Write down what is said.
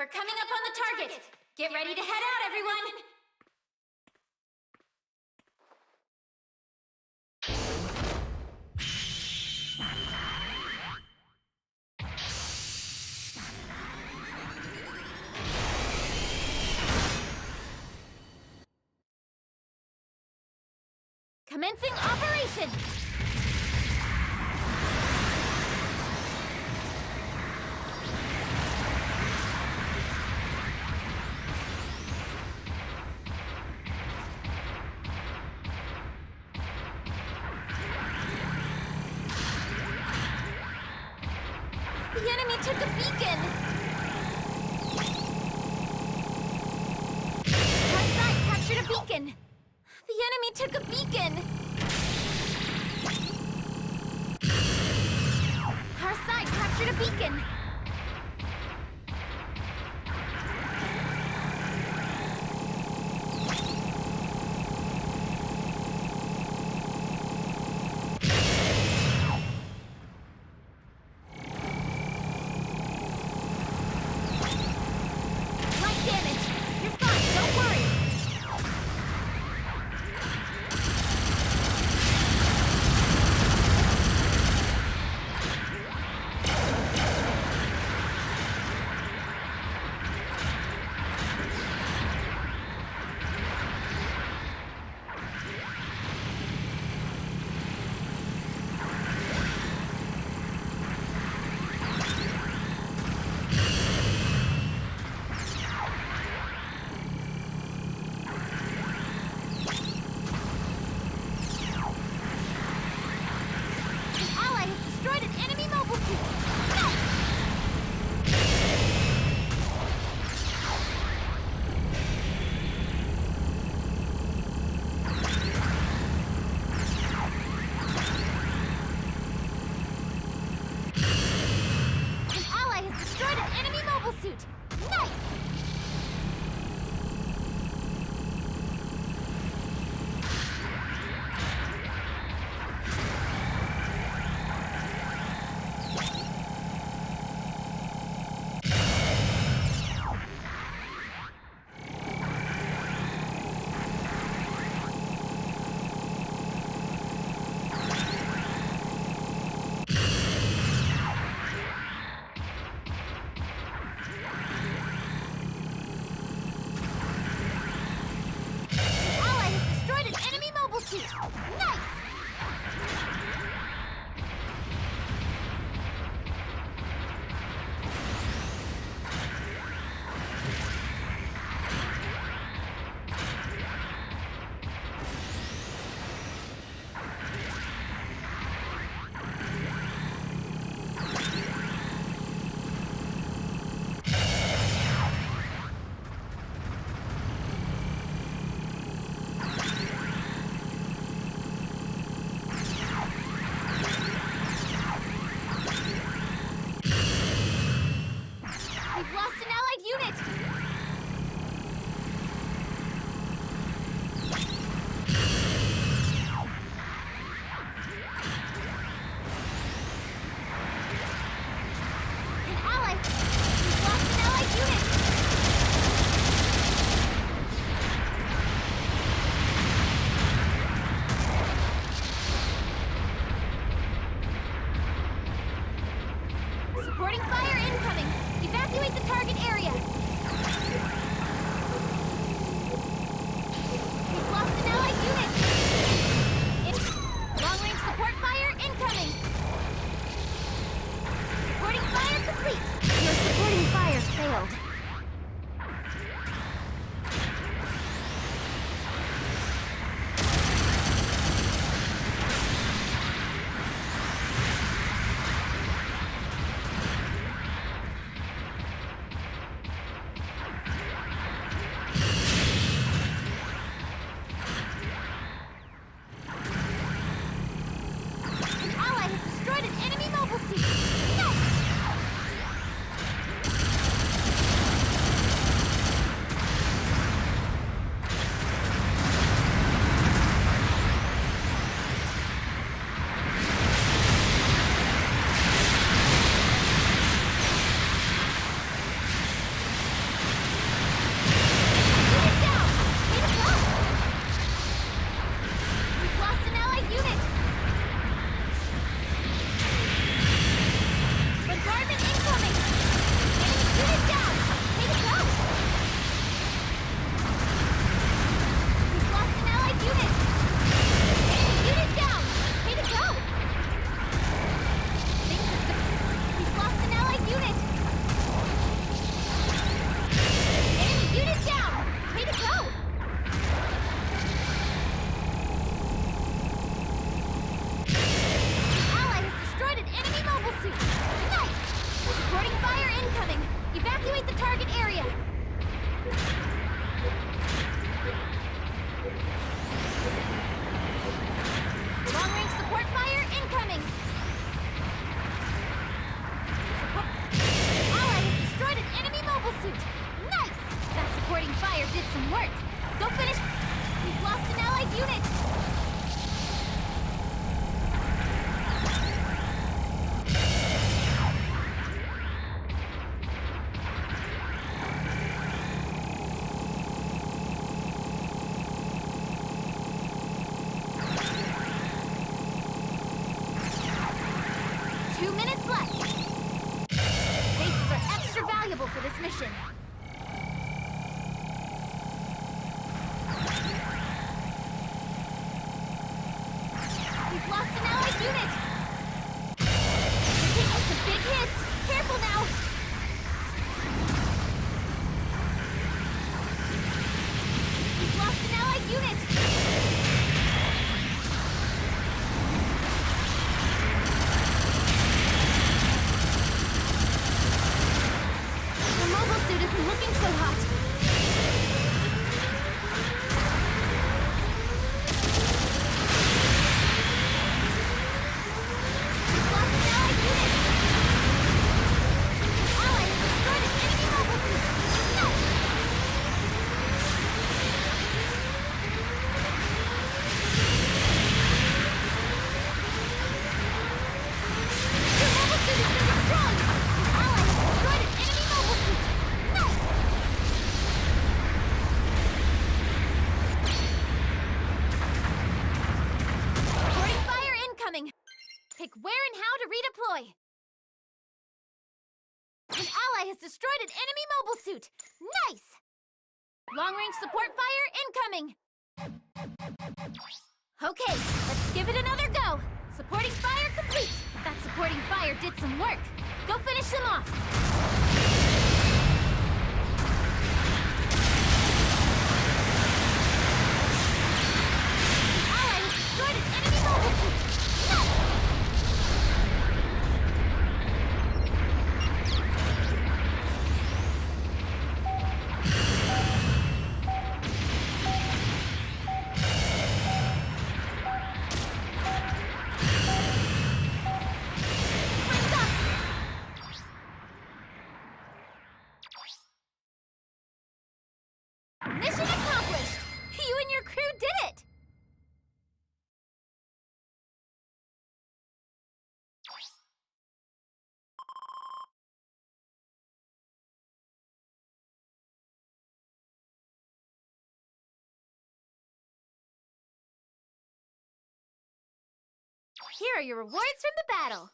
We're coming up on the target! Get ready to head out, everyone! Commencing operation! The enemy took the beacon! Outside captured a beacon! The enemy took a beacon! Our side captured a beacon! Supporting fire did some work! Go finish... We've lost an allied unit! Two minutes We've lost an allied unit. Destroyed an enemy mobile suit! Nice! Long-range support fire incoming! Okay, let's give it another go! Supporting fire complete! That supporting fire did some work! Go finish them off! Here are your rewards from the battle.